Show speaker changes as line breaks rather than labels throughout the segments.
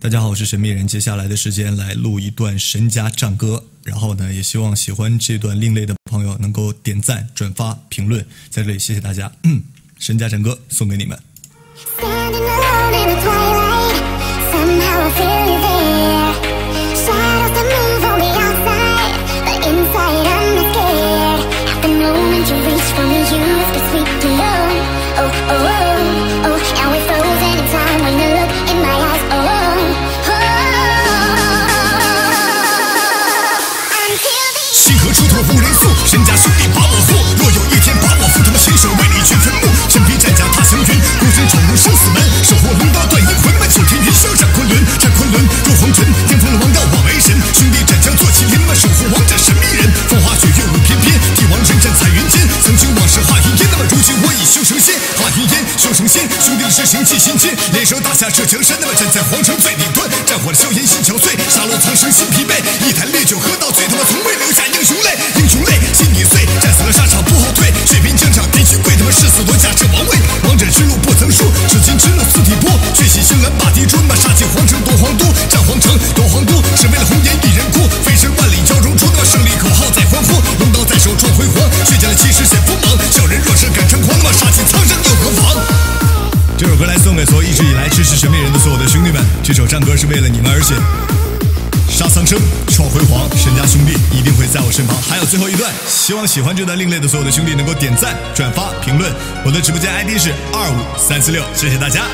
大家好，我是神秘人。接下来的时间来录一段神家战歌，然后呢，也希望喜欢这段另类的朋友能够点赞、转发、评论，在这里谢谢大家。嗯，神家战歌送给你们。
身家兄弟把我护，若有一天把我护，他们亲手为你掘坟墓。身披战甲踏祥云，孤身闯入生死门，守护龙刀断阴魂。满九天云霄战昆仑，战昆仑入红尘，巅峰了王道我为神。兄弟斩将做麒麟，守护王者神秘人。风花雪月舞翩翩，帝王人战彩云间。曾经往事化云烟，那么如今我已修成仙。化云烟修成仙，兄弟是行气心间，联手打下这江山，那么站在皇城最顶端。战火硝烟心憔悴，杀戮苍生心疲惫。一坛烈酒喝到醉，他妈从
来送给所有一直以来支持神秘人的所有的兄弟们，这首战歌是为了你们而写。杀苍生，创辉煌，沈家兄弟一定会在我身旁。还有最后一段，希望喜欢这段另类的所有的兄弟能够点赞、转发、评论。我的直播间 ID 是二五三四六，谢谢大家。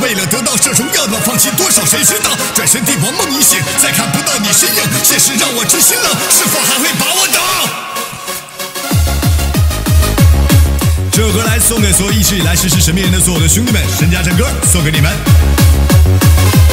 为了得到这荣耀，那么放弃多少谁知道？转身帝王梦已醒，再看不到你身影，现实让我窒息了，是否还会把我等？
这首歌来送给所有一直以来支持神秘人的所有的兄弟们，神家战歌送给你们。